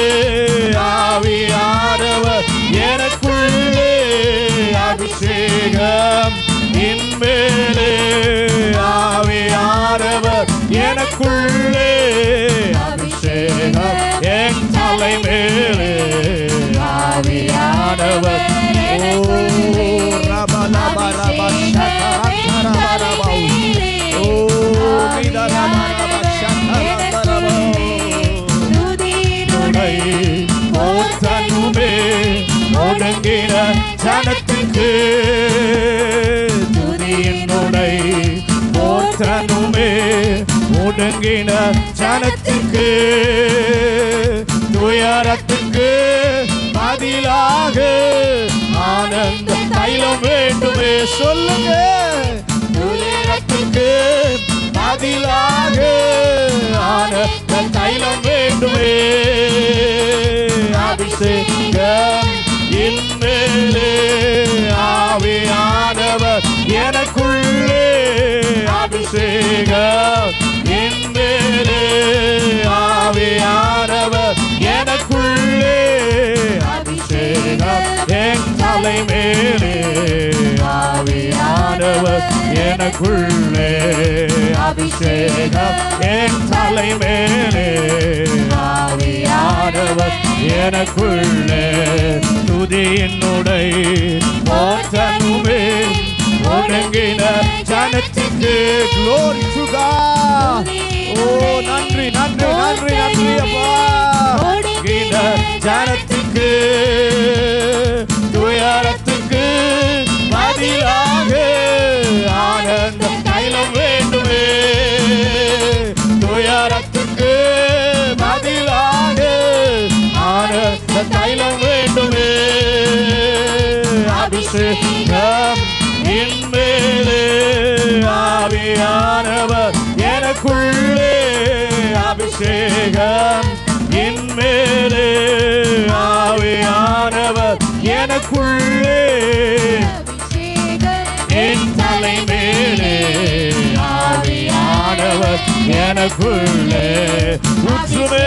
ஆவியானவர் எனக்குள்ளே. அபிஷேகம் இன்மேலே. ஆவியானவர் எனக்குள்ளே. அபி அபிஷேகம் என் தலை மேலே ஆவியானவர் ஓ முடங்கின ஜனத்துக்கு துயரத்துக்கு பதிலாக ஆனந்த தைலம் வேண்டுமே சொல்லுங்க. துயரத்துக்கு பதிலாக ஆனந்த தைலம் வேண்டுமே. அபிஷேகம் இன்மேலே ஆவியானவர் எனக்குள்ளே அபிஷேகம் இன்மேலே ஆவியானவர் எனக்குள்ளே அபிஷேகம் என் தலை மேலே ஆவியானவர் எனக்குள்ளே அபிஷேகம் என் தலை மேலே ஆவியானவர் எனக்குள்ளே. துதியினுடை போற்றனுமே ஒடுங்கின ஜனத்துக்கு glory to God. ஓ நன்றி நன்றி நன்றி நன்றி அப்பா. ஒடுங்கின ஜனத்துக்கு துயரத்துக்கு பதிலாக ஆனந்த தைலம் வேண்டுமே. துயரத்துக்கு பதிலாக ஆனந்த தைலம் வேண்டுமே. அபிஷேகம் இன்மேலே ஆவியானவர் எனக்குள்ளே அபிஷேகம் இன்மேலே ஆவியானவர் எனக்குள்ளே என் தலை மேலே ஆவியானவர் எனக்குள்ளே ஊற்றுமே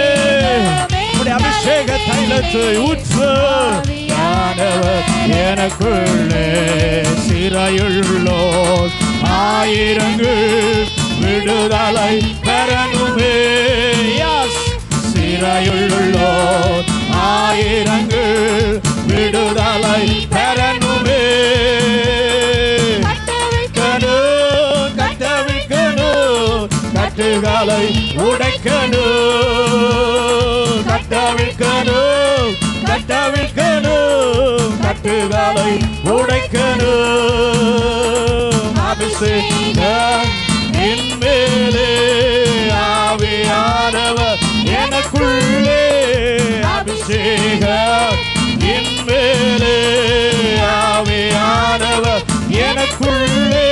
உம்முடைய அபிஷேக தைலத்தை ஊற்று ஆண்டவர் எனக்குள்ளே சிறையுள்ளோர். ஆயிரங்கு விடுதலை பெறணுமே. Yes. சிறையுள்ளோர். ஆயிரங்கள் விடுதலை பெறணுமே. கட்டவிக்கணும் கட்டுகளை உடைக்கணும் கட்டவிக்கணும் கட்டவிக்கணும் கட்டுகளை உடைக்கணும். அபிஷேகம் இன்மேலே ஆவியானவர் எனக்குள்ளே. அபிஷேகம் இன்மேலே ஆவியானவர் எனக்குள்ளே.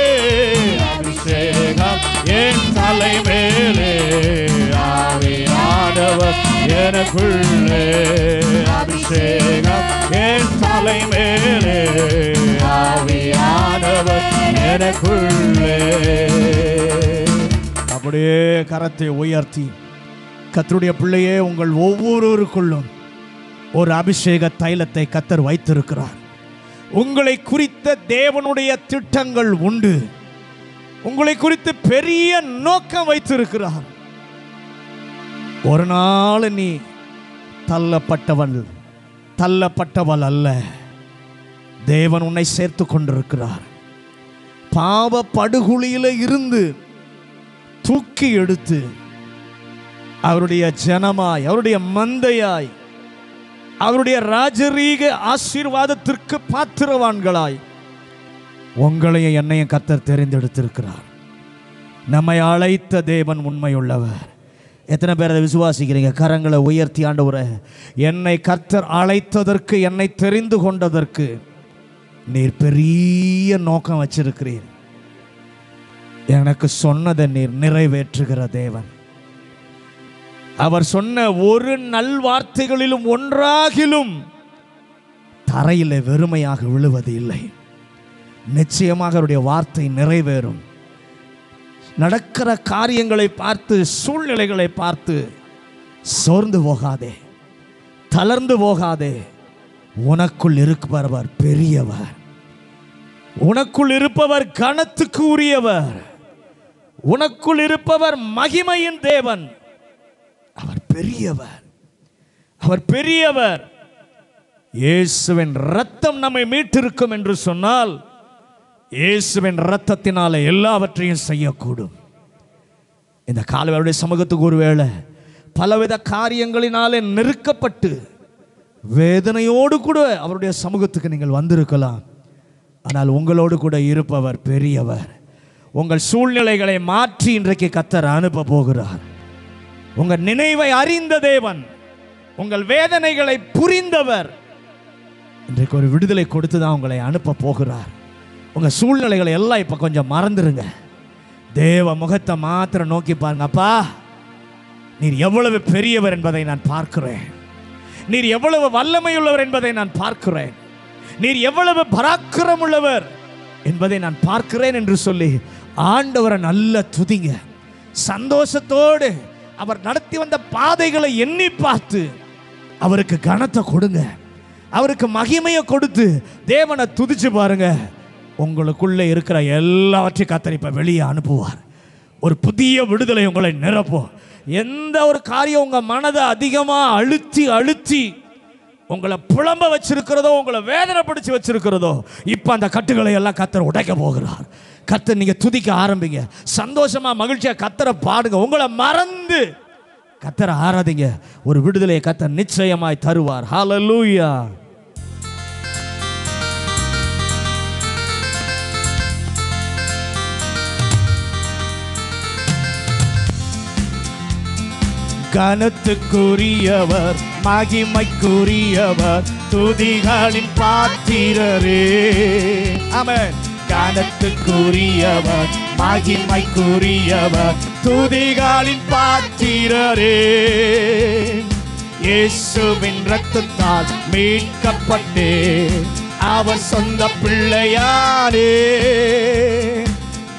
அபிஷேகம் என் தலைமேலே. எனக்குள்ளே அபிஷேகம் என் தலை மேலே ஆவியானவர் எனக்குள்ளே அப்படியே கரத்தை உயர்த்தி கத்தருடைய பிள்ளையே உங்கள் ஒவ்வொருவருக்குள்ளும் ஒரு அபிஷேக தைலத்தை கத்தர் வைத்திருக்கிறார். உங்களை குறித்த தேவனுடைய திட்டங்கள் உண்டு. உங்களை குறித்து பெரிய நோக்கம் வைத்திருக்கிறார். ஒரு நாள் நீ தள்ளப்பட்டவள் தள்ளப்பட்டவள் அல்ல. தேவன் உன்னை சேர்த்து கொண்டிருக்கிறார். பாவ படுகுழியில் இருந்து தூக்கி எடுத்து அவருடைய ஜனமாய் அவருடைய மந்தையாய் அவருடைய ராஜரீக ஆசீர்வாதத்திற்கு பாத்திரவான்களாய் உங்களையும் என்னையும் கத்தர் தெரிந்தெடுத்திருக்கிறார். நம்மை அழைத்த தேவன் உண்மையுள்ளவர். எத்தனை பேர் அதை விசுவாசிக்கிறீங்க? கரங்களை உயர்த்தி ஆண்டவரே என்னை கர்த்தர் அழைத்ததற்கு என்னை தெரிந்து கொண்டதற்கு நீர் பெரிய நோக்கம் வச்சிருக்கிறீர். எனக்கு சொன்னதை நீர் நிறைவேற்றுகிற தேவன். அவர் சொன்ன ஒரு நல்வார்த்தைகளிலும் ஒன்றாகிலும் தரையில் வெறுமையாக விழுவது இல்லை. நிச்சயமாக அவருடைய வார்த்தை நிறைவேறும். நடக்கிற காரியங்களை பார்த்து சூழ்நிலைகளை பார்த்து சோர்ந்து போகாதே. தளர்ந்து போகாதே. உனக்குள் இருப்பவர் பெரியவர். உனக்குள் இருப்பவர் கனத்துக்கு உரியவர். உனக்குள் இருப்பவர் மகிமையின் தேவன். அவர் பெரியவர். அவர் பெரியவர். இயேசுவின் ரத்தம் நம்மை மீட்டிருக்கும் என்று சொன்னால் இயேசுவின் ரத்தத்தினால எல்லாவற்றையும் செய்யக்கூடும். இந்த காலவருடைய சமூகத்துக்கு ஒருவேளை பலவித காரியங்களினாலே நெருக்கப்பட்டு வேதனையோடு கூட அவருடைய சமூகத்துக்கு நீங்கள் வந்திருக்கலாம். ஆனால் உங்களோடு கூட இருப்பவர் பெரியவர். உங்கள் சூழ்நிலைகளை மாற்றி இன்றைக்கு கத்தர் அனுப்ப போகிறார். உங்கள் நினைவை அறிந்த தேவன் உங்கள் வேதனைகளை புரிந்தவர் இன்றைக்கு ஒரு விடுதலை கொடுத்து தான் உங்களை அனுப்ப போகிறார். உங்கள் சூழ்நிலைகளை எல்லாம் இப்போ கொஞ்சம் மறந்துடுங்க தேவ முகத்தை மாத்திரம் நோக்கி பாருங்க. அப்பா நீர் எவ்வளவு பெரியவர் என்பதை நான் பார்க்கிறேன். நீர் எவ்வளவு வல்லமையுள்ளவர் என்பதை நான் பார்க்கிறேன். நீர் எவ்வளவு பராக்கிரம் உள்ளவர் என்பதை நான் பார்க்கிறேன் என்று சொல்லி ஆண்டவரை நல்ல துதிங்க. சந்தோஷத்தோடு அவர் நடத்தி வந்த பாதைகளை எண்ணி பார்த்து அவருக்கு கனத்தை கொடுங்க. அவருக்கு மகிமையை கொடுத்து தேவனை துதிச்சு பாருங்க. உங்களுக்குள்ளே இருக்கிற எல்லாவற்றையும் கத்தர் இப்போ வெளியே அனுப்புவார். ஒரு புதிய விடுதலை உங்களை நிரப்பும். எந்த ஒரு காரியம் உங்கள் மனதை அதிகமாக அழுத்தி அழுத்தி உங்களை புலம்ப வச்சிருக்கிறதோ உங்களை வேதனைப்படுத்தி வச்சிருக்கிறதோ இப்போ அந்த கட்டுகளை எல்லாம் கத்தர் உடைக்க போகிறார். கத்தர் நீங்கள் துதிக்க ஆரம்பிங்க. சந்தோஷமாக மகிழ்ச்சியாக கத்தரை பாடுங்க. உங்களை மறந்து கத்தரை ஆராதிங்க. ஒரு விடுதலையை கத்தர் நிச்சயமாய் தருவார். ஹalleluya கனத்துக்குரியவர் மகிமைக்குரியவர் துதிகளின் பாத்திரரே. அவன் கனத்துக்குரியவர் மகிமைக்குரியவர் துதிகளின் பாத்திரரே. இயேசுவின் ரத்தத்தால் மீட்கப்பட்டே அவர் சொந்த பிள்ளையாரே.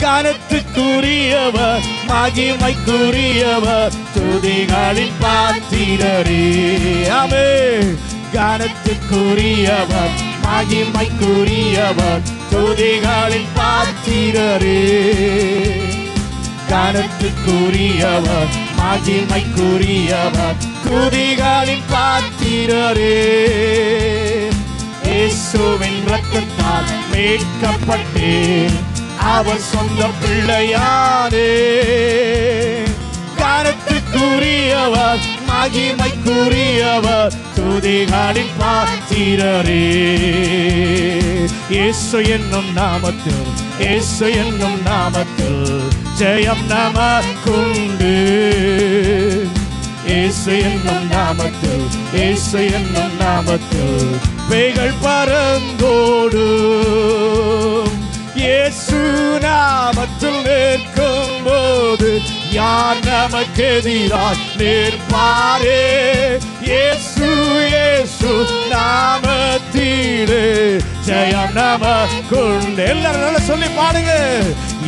கனத்துக்குரியவர் மகிமைக்குரியவர் துதிகளின் பாத்திரரே ஆமே. கனத்துக்குரியவர் மகிமைக்குரியவர் துதிகளின் பாத்திரரே கனத்துக்குரியவர் மகிமைக்குரியவர் துதிகளின் பாத்திரரே இயேசுவின் ரத்தத்தால் மீட்கப்பட்டேன். அவர் சொந்த பிள்ளையாரே. கருத்துக்குரியவர் மகிமைக்குரியவர் துதிகளின் பாத்திரரே. இயேசு என்னும் நாமத்தில் இயேசு என்னும் நாமத்தில் ஜெயம் நமக்குண்டு. இயேசு என்னும் நாமத்தில் இயேசு என்னும் நாமத்தில் பேய்கள் பறந்தோடும் இயேசு நாமத்தில் நிற்கும் போது யார் நமக்கு எதிராய் நிற்பாரே? இயேசு இயேசு நாமத்தீடு ஜெயம் நமக்குண்டு. எல்லாரும் நல்லா சொல்லி பாடுங்க.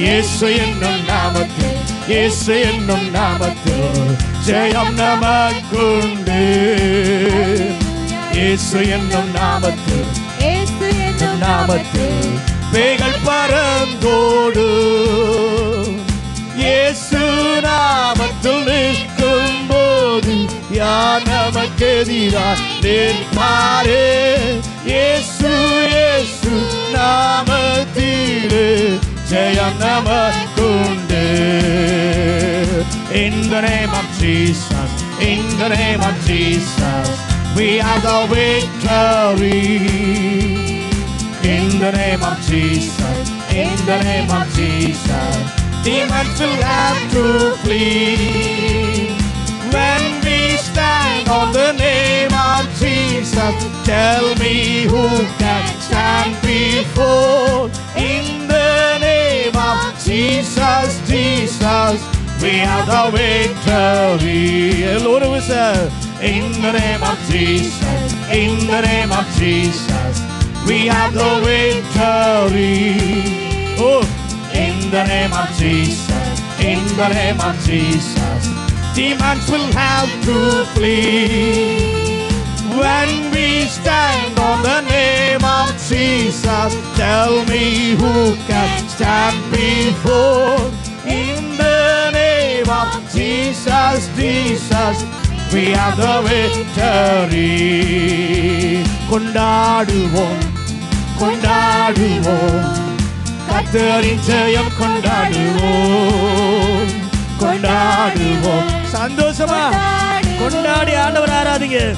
இயேசு என்னும் நாமத்தில் இயேசு என்னும் நாமத்தில் ஜெயம் நமக்குண்டு. இயேசு என்னும் நாமத்தில் இயேசு என்னும் நாமத்தில் பேய்கள் பறந்தோடு இயேசு நாமத்தில் நிற்கும் போது யார் நமக்கு எதிராக நிற்பாரே இயேசு இயேசு நாமத்திலே ஜெயம் நமக்குண்டு In the name of Jesus, in the name of Jesus, we have the victory. In the name of Jesus, in the name of Jesus, demons will have to flee. When we stand on the name of Jesus, tell me who can stand before. In the name of Jesus, Jesus, we have the victory. Lord, we say, in the name of Jesus, in the name of Jesus. we have the victory. Oh, in the name of Jesus, in the name of Jesus, demons will have to flee. When we stand on the name of Jesus, tell me who can stand before. In the name of Jesus, Jesus, we have the victory. கொண்டாடுவோம் கொண்டாடுவோம். கத்தரின் ஜெயம் கொண்டாடுவோம். கொண்டாடுவோம். சந்தோஷமா? கொண்டாடி ஆண்டவர் ஆராதிங்க.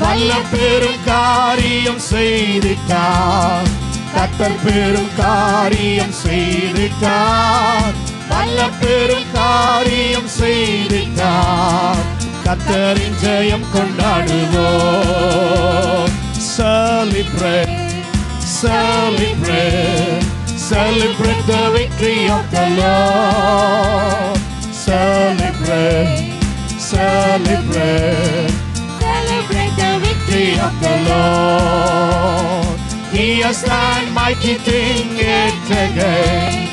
வல்ல பெரும் காரியம் செய்திட்டார். கத்தர் பெரும் காரியம் செய்திட்டார். வல்ல பெரும் காரியம் செய்திட்டார். கத்தரின் ஜெயம் கொண்டாடுவோம் Celebrate, celebrate, celebrate the victory of the Lord. Celebrate, celebrate Celebrate the victory victory of the Lord. He has done mighty thing yet again.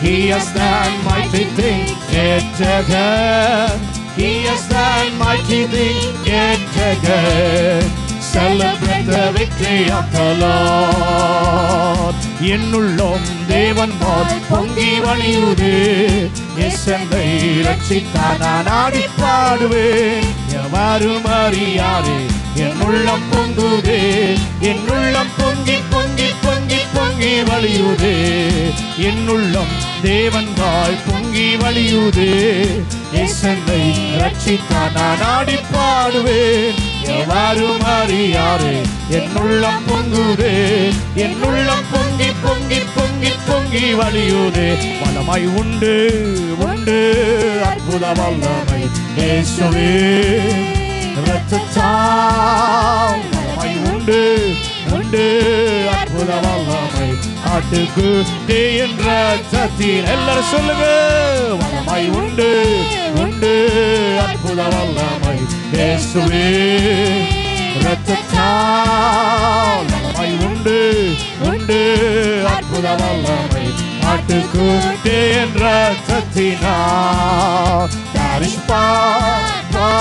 He has done mighty thing yet again. He has done mighty things yet again. Celebrate the victory of the Lord. என்னுள்ளோம் தேவன் போல் பொங்கி வழியுது எசந்தை ரட்சித்தார் நான் ஆடி பாடுவேன் எவ்வாறும் அறியாதே என்னுள்ளம் பொங்குது என்னுள்ளம் பொங்கி பொங்கி பொங்கி வழியுது. என்னுள்ளம் தேவன் வாழ் பொங்கி வழியுது. இசனை ரட்சித்தார் நான் ஆடி பாடுவேன். எவ்வாறும் அறியாரே என்னுள்ளம் பொங்குது. என்னுள்ளம் பொங்கி பொங்கி பொங்கி பொங்கி வழியுது. வளமை உண்டு உண்டு அற்புத வல்லமை இயேசுவே. இரத்தத்தால் வல்லமை உண்டு உண்டு அற்புத வல்லமை ஆட்டுக்கு என்ற சத்தியில் எல்லாரும் சொல்லுங்க. வல்லமை உண்டு உண்டு. அற்புத வல்லமை இயேசுவே. இரத்தத்தால் வல்லமை உண்டு உண்டு. அற்புத வல்லமை ஆட்டுக்கு என்ற சத்தினார் That is power,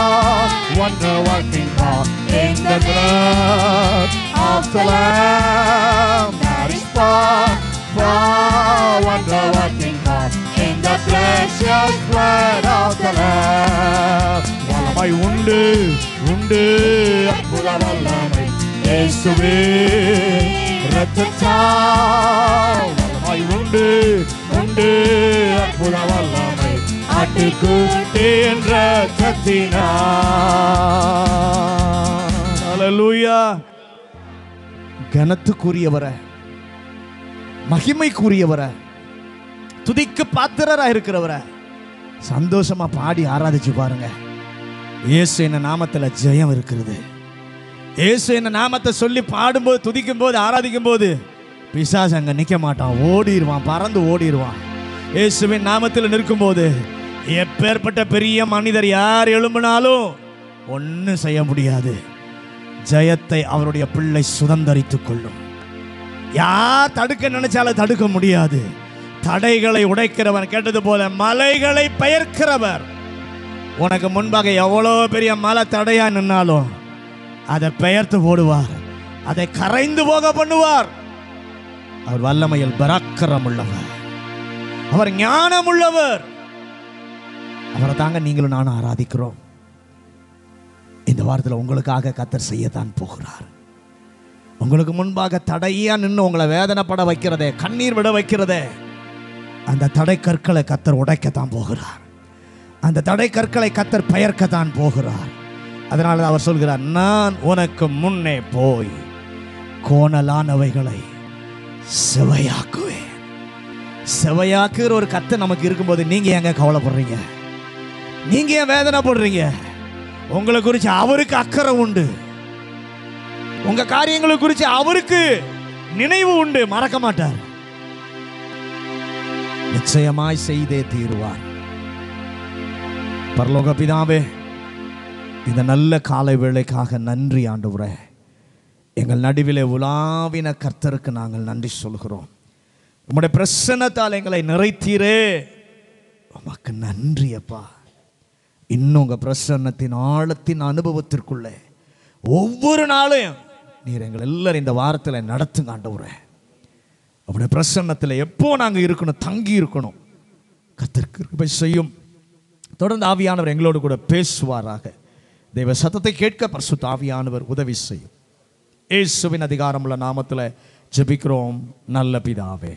wonder working power in the blood of the Lamb. That is power, power, wonder working power in the precious blood of the Lamb. வல்லமை உண்டு உண்டு அற்புத வல்லமை இயேசுவே இரத்தத்தால் வல்லமை உண்டு உண்டு அற்புத வல்லமை ஆட்டுக்கு என்ற சத்தினா கனத்துக்குரியவரை மகிமைக்குரியவரை துதிக்கு பாத்திரராக இருக்கிறவரை சந்தோஷமா பாடி ஆராதிச்சு பாருங்க. இயேசு என்ன நாமத்தில் ஜெயம் இருக்கிறது. இயேசு என்ன நாமத்தை சொல்லி பாடும்போது துதிக்கும் போது ஆராதிக்கும் போது பிசாசு அங்கே நிற்க மாட்டான். ஓடிடுவான் பறந்து ஓடிடுவான் இயேசுவின் நாமத்தில் நிற்கும்போது எப்பேற்பட்ட பெரிய மனிதர் யார் எழும்பினாலும் ஒன்றும் செய்ய முடியாது. ஜெயத்தை அவருடைய பிள்ளை சுதந்தரித்துக் கொள்ளும். யார் தடுக்க நினைச்சாலும் தடுக்க முடியாது. தடைகளை உடைக்கிறவர் கேட்டது போல மலைகளை பெயர்க்கிறவர். உனக்கு முன்பாக எவ்வளோ பெரிய மலை தடையா நின்னாலும் அதை பெயர்த்து போடுவார். அதை கரைந்து போக பண்ணுவார். அவர் வல்லமையில் பராக்கிரம் உள்ளவர் அவர் ஞானம் உள்ளவர் அவரை தாங்க நீங்களும் நானும் ஆராதிக்கிறோம். இந்த வாரத்தில் உங்களுக்காக கத்தர் செய்யத்தான் போகிறார். உங்களுக்கு முன்பாக தடையா நின்று உங்களை வேதனைப்பட வைக்கிறதே கண்ணீர் விட வைக்கிறதே அந்த தடை கற்களை கத்தர் உடைக்கத்தான் போகிறார். அந்த தடை கற்களை கத்தர் பெயர்க்கத்தான் போகிறார். அதனால அவர் சொல்கிறார் நான் உனக்கு முன்னே போய் கோணலானவைகளை செவையாக்குவேன். செவையாக்குற ஒரு கத்தை நமக்கு இருக்கும்போது நீங்க ஏங்க கவலைப்படுறீங்க? நீங்க ஏன் வேதனைப்படுறீங்க? உங்களை குறித்து அவருக்கு அக்கறை உண்டு. உங்க காரியங்களை குறித்து அவருக்கு நினைவு உண்டு. மறக்க மாட்டார். நிச்சயமாய் செய்தே தீருவார். பரலோக பிதாவே இந்த நல்ல காலை வேளைக்காக நன்றி ஆண்டவரே. எங்கள் நடுவிலே உலாவின கர்த்தருக்கு நாங்கள் நன்றி சொல்கிறோம். உங்களுடைய பிரசன்னத்தால் எங்களை நிறைத்தீரே. உமக்கு நன்றி அப்பா. இன்னும் உங்கள் பிரசன்னத்தின் ஆழத்தின் அனுபவத்திற்குள்ளே ஒவ்வொரு நாளையும் நீர் எங்கள் எல்லாரும் இந்த வாரத்தில் நடத்துங்க ஆண்டவரே. அவருடைய பிரசன்னத்தில் எப்போ நாங்கள் இருக்கணும் தங்கி இருக்கணும் கத்திற்கு கிருபை செய்யும். தொடர்ந்து ஆவியானவர் எங்களோடு கூட பேசுவாராக. தெய்வ சத்தத்தை கேட்க பரிசுத்த ஆவியானவர் உதவி செய்யும். இயேசுவின் அதிகாரமுள்ள நாமத்தில் ஜெபிக்கிறோம். நல்ல பிதாவே.